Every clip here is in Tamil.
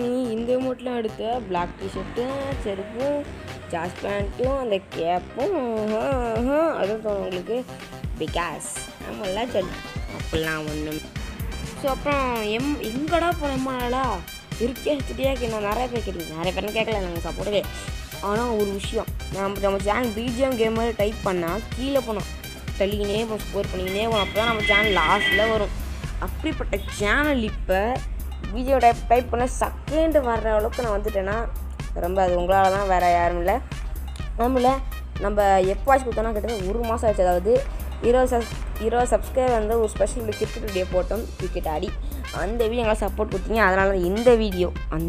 நீ இந்த மூட்டில் எடுத்த? பிளாக் டிஷர்ட்டும் செருப்பும் ஜாஸ் பேண்ட்டும் அந்த கேப்பும் அதுவும் தோணும் உங்களுக்கு. பிகாஸ் நம்மளாம் சொல்லு அப்படிலாம் ஒன்றும் ஸோ அப்புறம் எம் எங்கடா போகிறேன் எம்மா இருக்கே சுற்றியே நான் நிறைய பேர் கேட்குறேன் நிறைய பேரும் கேட்கல நாங்கள் சப்போர்ட்டே. ஆனால் ஒரு விஷயம். நம்ம நம்ம சேனல் பிஜிஎம் கேமர் டைப் பண்ணால் கீழே போனோம். தள்ளிக்கினே போகும் ஸ்கோர் பண்ணிக்கினே போனோம். அப்போ தான் நம்ம சேனல் லாஸ்ட்டில் வரும். அப்படிப்பட்ட சேனல் இப்போ வீடியோ டைப் டைப் பண்ண செகண்ட் வர்ற அளவுக்கு நான் வந்துட்டேன்னா ரொம்ப அது உங்களால் தான் வேறு யாரும் இல்லை. நம்மள நம்ம எப்போ வாட்ச் கொடுத்தோன்னா கிட்டத்தட்ட ஒரு மாதம் ஆச்சு. அதாவது இருபது சப் இருபது சப்ஸ்கிரைபர் வந்து ஒரு ஸ்பெஷல் கிரிக்கெட் வீடியோ போட்டோம். கிரிக்கெட் ஆடி அந்த வீடியோ எங்களை சப்போர்ட் கொடுத்தீங்க. அதனால தான் இந்த வீடியோ அந்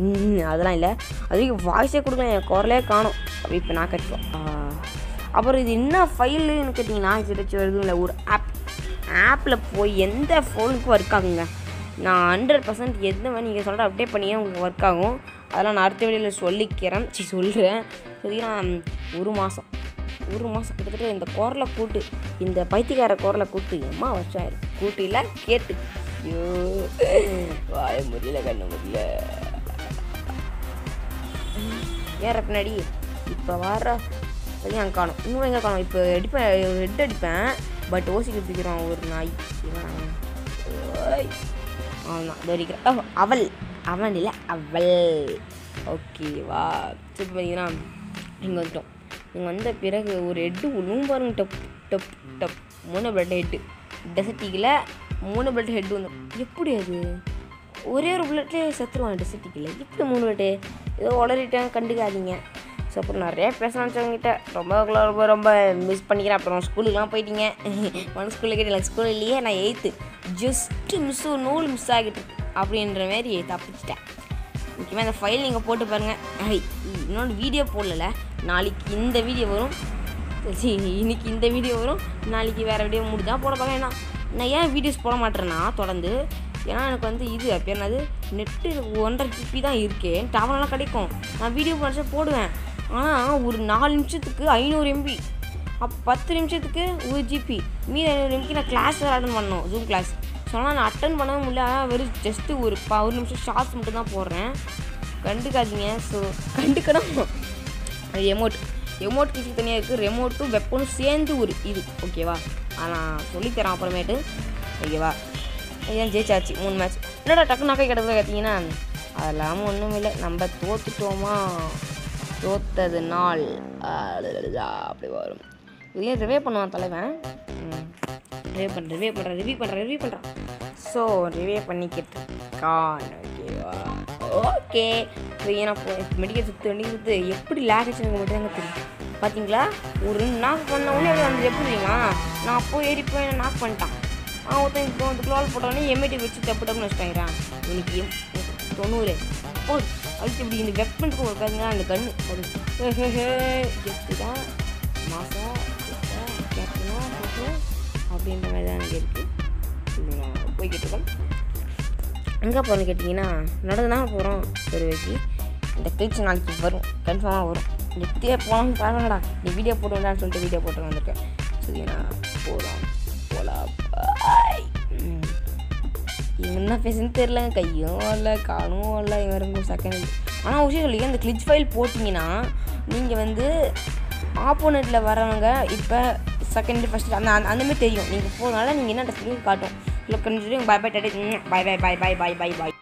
அதெல்லாம் இல்லை. அதுக்கு வாய்ஸே கொடுக்கல. என் குரலே காணும். அப்படி இப்போ நான் கட்டுவோம் அப்புறம் இது என்ன ஃபைலுன்னு கேட்டிங்கன்னா இது வருது இல்லை ஒரு ஆப் ஆப்பில் போய் எந்த ஃபோனுக்கும் ஒர்க் ஆகுங்க? நான் ஹண்ட்ரட் பர்சன்ட் எதுவும் நீங்கள் சொல்கிற அப்டேட் பண்ணியே உங்களுக்கு ஒர்க் ஆகும். அதெல்லாம் நான் அடுத்த வீடியோவில் சொல்லிக்கிறேன். சரி சொல்கிறேன் சரியா ஒரு மாதம் ஒரு மாதம் கிட்டத்தட்ட இந்த குரலை கூட்டு இந்த பைத்தியக்கார குரலை கூட்டு எம்மா வருஷம் ஆயிருக்கு கூட்டில கேட்டு. ஐயோ வாய முடியல கண்ணு முடியல. ஏற பின்னாடி இப்போ வர அங்கே காணும். இன்னும் எங்கே காணும்? இப்போ அடிப்பேன். ஹெட் அடிப்பேன் பட் ஓசி தூக்கிறோம் ஒரு நாய். இவன் ஓய். அவன்தான் ஓ அவள் அவன் இல்லை அவள். ஓகேவா சரி பார்த்தீங்கன்னா இங்கே வந்துட்டோம். இங்கே வந்த பிறகு ஒரு ஹெட்டு ஒன்றும் பாருங்க டப் டப் டப். மூணு பிளட் ஹெட்டு டெசர்ட்டிக்கில் மூணு பிளட் ஹெட் வந்து எப்படி அது? ஒரே ஒரு புல்லட்டே செத்துருவான் டெசர்ட்டிக்கில் எப்படி மூணு பிளட்டு ஏதோ உளறிட்டேன் கண்டுக்காதீங்க. ஸோ அப்புறம் நிறைய பேச அவங்ககிட்ட ரொம்ப ரொம்ப ரொம்ப மிஸ் பண்ணிக்கிறேன். அப்புறம் ஸ்கூலுக்குலாம் போயிட்டீங்க ஒன் ஸ்கூலில் கேட்டு எனக்கு ஸ்கூல் இல்லையே நான் எயித்து ஜஸ்ட்டு மிஸ்ஸு நூல் மிஸ் ஆகிட்டு இருக்கு. அப்படின்ற மாதிரி தப்பிச்சிட்டேன். முக்கியமாக இந்த ஃபைல் நீங்கள் போட்டு பாருங்கள் இன்னொன்று வீடியோ போடல நாளைக்கு இந்த வீடியோ வரும். சரி இன்னைக்கு இந்த வீடியோ வரும். நாளைக்கு வேறு வீடியோ முடிஞ்சால் போட பார்க்க ஏன்னா நான் ஏன் வீடியோஸ் போட மாட்டேறேன்னா தொடர்ந்து. ஏன்னா எனக்கு வந்து இது அப்போ என்னது? நெட்டு ஒன்றரை ஜிபி தான் இருக்கேன் டவர்லாம் கிடைக்கும். நான் வீடியோ போட போடுவேன். ஆனால் ஒரு நாலு நிமிஷத்துக்கு ஐநூறு எம்பி அப்போ பத்து நிமிஷத்துக்கு ஒரு ஜிபி மீதி ஐநூறு நிமிஷம் நான் கிளாஸ் வேறு அட்டன் பண்ணணும் ஜூம் கிளாஸ் சொன்னால் நான் அட்டன் பண்ணவே முடியல. ஆனால் வெறும் ஜஸ்ட்டு ஒரு ப ஒரு நிமிஷம் ஷார்ட்ஸ் மட்டும் தான் போடுறேன். கண்டுக்காதீங்க. ஸோ கண்டுக்கணும். அது எமோட் எமோட் கிச்சு தனியாக இருக்குது ரெமோட்டும் வெப்பனும் சேர்ந்து ஒரு இது. ஓகேவா நான் சொல்லித்தரேன் அப்புறமேட்டு. ஓகேவா ஏன் ஜெயிச்சாச்சு மூணு மேட்ச் என்னடா டக்கு நக்கை கிடக்குது பார்த்தீங்கன்னா அதெல்லாம் ஒன்றும் இல்லை. நம்ம தோத்துட்டோமா? தோத்தது நாள். அப்படி வரும். இதையும் ரிவே பண்ணுவான் தலைவன். ரிவே பண்ணுறேன் ரிவே பண்ணுறேன் ரிவ்யூ பண்ணுறேன் ரிவ்யூ பண்ணுறான் ஸோ ரிவே பண்ணிக்கிட்டு இருக்கான். ஓகேவா ஓகே ஏன்னா மெடிக்கல் சுற்று வண்டி சுற்று எப்படி லேக் ஆச்சு எனக்கு மட்டும் தாங்க தெரியும். பார்த்தீங்களா ஒரு நாக் பண்ண உடனே அது வந்து எப்படி தெரியுமா? நான் அப்போ ஏறி போய் என்ன நாக் பண்ணிட்டான். அவன் ஒருத்தன் இப்போ வந்து க்ளோல் போட்டோடனே எம்ஐடி வச்சு டப்பு டப்புன்னு வச்சுட்டாங்கிறான். இன்னைக்கு எம் தொண்ணூறு. ஓ அதுக்கு இப்படி இந்த வெப்பனுக்கு ஒரு கருங்க அந்த கண்ணு. அது ஹே ஹே ஹே கெத்து அப்படின்ற மாதிரி தான் எனக்கு இருக்குது போய்கிட்டு இருக்கோம் எங்கே போகிறோம்னு கேட்டிங்கன்னா நடந்து தான் போகிறோம் தெருவைக்கு இந்த கிளிச் நாளைக்கு வரும் கன்ஃபார்மாக வரும் எப்படியே போகலாம்னு பாருங்கடா நீ வீடியோ போட்டு வேண்டாம்னு சொல்லிட்டு வீடியோ போட்டு வந்திருக்கேன் சரிங்கண்ணா போகலாம் போகலாம் பாய் இவன் என்ன பேசுன்னு தெரில கையும் இல்லை காலும் இல்லை இவருங்க செகண்ட் ஆனால் ஒரு விஷயம் சொல்லி அந்த கிளிச் ஃபைல் போட்டிங்கன்னா நீங்கள் வந்து ஆப்போனண்ட்டில் வரவங்க இப்போ செகண்ட் ஃபஸ்ட்டு அந்த அந்த- அந்த தெரியும். நீங்கள் போகிறதுனால நீங்கள் என்ன டெஸ்ட் காட்டும். இல்லை கொஞ்சம் bye bye day bye bye bye bye bye bye bye